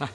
来